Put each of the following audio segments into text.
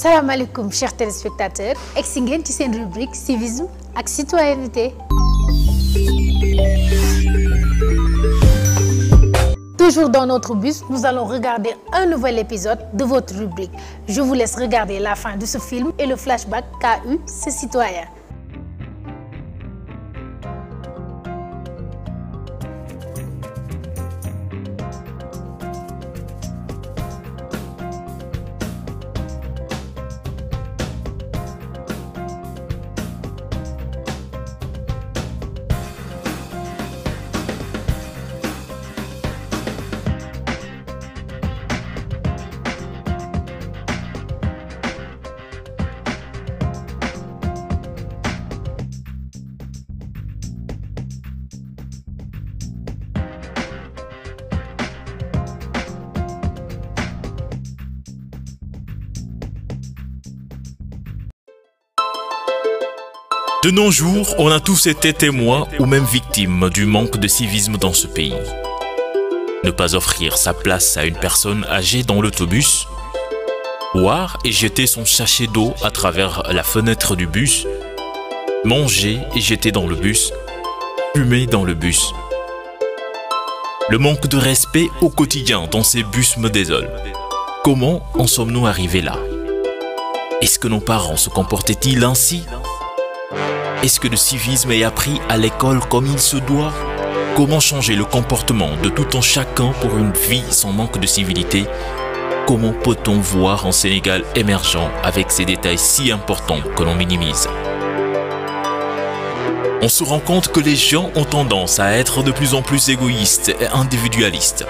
salaamaaleykum chers téléspectateurs egsi ngeen ci seen rubrique civisme ak citoyenneté Toujours dans notre bus, nous allons regarder un nouvel épisode de votre rubrique. Je vous laisse regarder la fin de ce film et le flashback qu'a eu ce citoyen. De nos jours, on a tous été témoins ou même victimes du manque de civisme dans ce pays. Ne pas offrir sa place à une personne âgée dans l'autobus, boire et jeter son sachet d'eau à travers la fenêtre du bus, manger et jeter dans le bus, fumer dans le bus. Le manque de respect au quotidien dans ces bus me désole. Comment en sommes-nous arrivés là? Est-ce que nos parents se comportaient-ils ainsi? Est-ce que le civisme est appris à l'école comme il se doit? Comment changer le comportement de tout un chacun pour une vie sans manque de civilité? Comment peut-on voir un Sénégal émergent avec ces détails si importants que l'on minimise? On se rend compte que les gens ont tendance à être de plus en plus égoïstes et individualistes.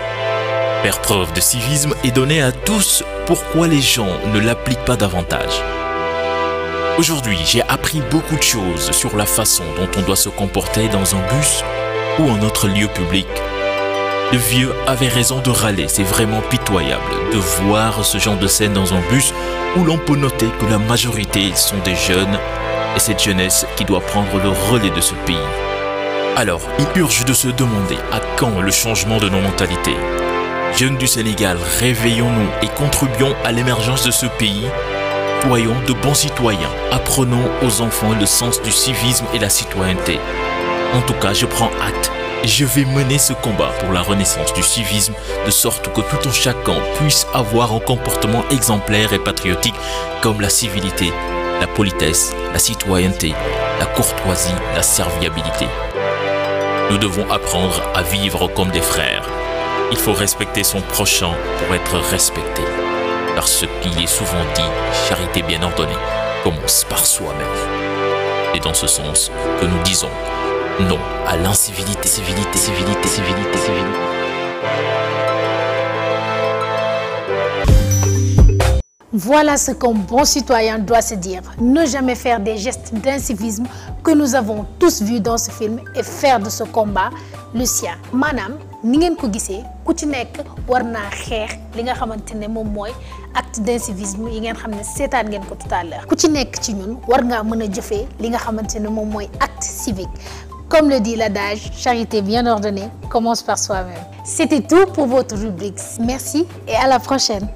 Faire preuve de civisme est donné à tous, pourquoi les gens ne l'appliquent pas davantage Aujourd'hui, j'ai appris beaucoup de choses sur la façon dont on doit se comporter dans un bus ou un autre lieu public. Le vieux avait raison de râler, c'est vraiment pitoyable de voir ce genre de scène dans un bus où l'on peut noter que la majorité sont des jeunes et cette jeunesse qui doit prendre le relais de ce pays. Alors, il urge de se demander à quand le changement de nos mentalités. Jeunes du Sénégal, réveillons-nous et contribuons à l'émergence de ce pays Soyons de bons citoyens, apprenons aux enfants le sens du civisme et la citoyenneté. En tout cas, je prends acte et je vais mener ce combat pour la renaissance du civisme de sorte que tout un chacun puisse avoir un comportement exemplaire et patriotique comme la civilité, la politesse, la citoyenneté, la courtoisie, la serviabilité. Nous devons apprendre à vivre comme des frères. Il faut respecter son prochain pour être respecté car ce qui est souvent dit, charité bien ordonnée, commence par soi-même. Et dans ce sens que nous disons non à l'incivilité, civilité, civilité, civilité, civilité. Voilà ce qu'un bon citoyen doit se dire. Ne jamais faire des gestes d'incivisme que nous avons tous vus dans ce film et faire de ce combat le sien. Maanaam ni ngeen ko gisee ku ci nekk war naa xeex li nga xamante tout à civique. Comme le dit l'adage, charité bien ordonnée commence par soi-même. C'était tout pour votre rubrique. Merci et à la prochaine.